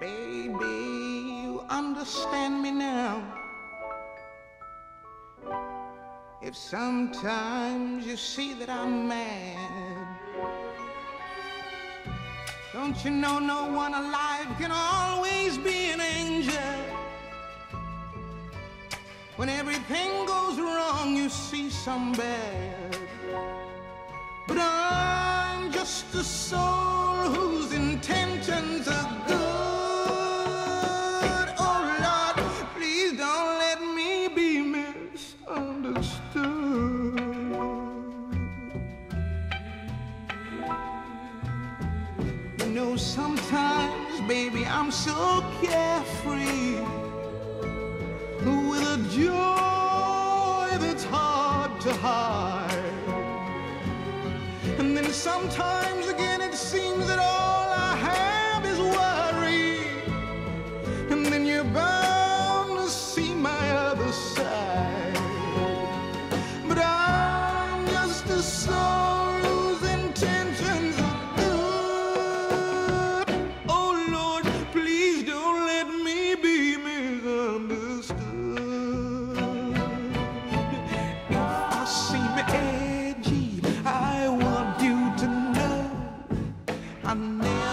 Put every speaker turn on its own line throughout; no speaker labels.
Baby, you understand me now. If sometimes you see that I'm mad, don't you know no one alive can always be an angel? When everything goes wrong, you see some bad. But I'm just a soul whose intentions are know, sometimes, baby, I'm so carefree with a joy that's hard to hide. And then sometimes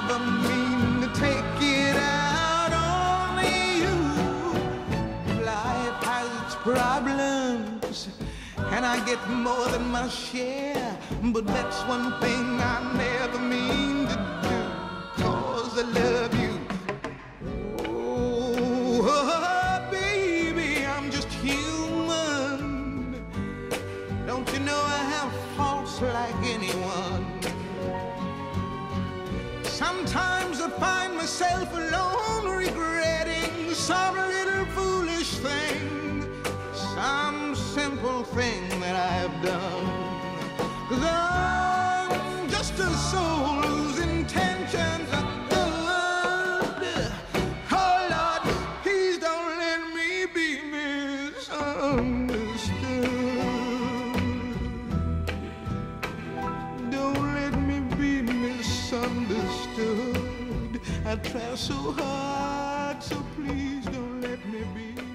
never mean to take it out on you. Life has its problems, and I get more than my share. But that's one thing I never mean to do, cause I love you. Oh, baby, I'm just human. Don't you know I have faults like anyone? Sometimes I find myself alone regretting some little foolish thing, some simple thing that I've done. I'm just a soul whose intentions are good. Oh Lord, please don't let me be misunderstood. I try so hard, so please don't let me be.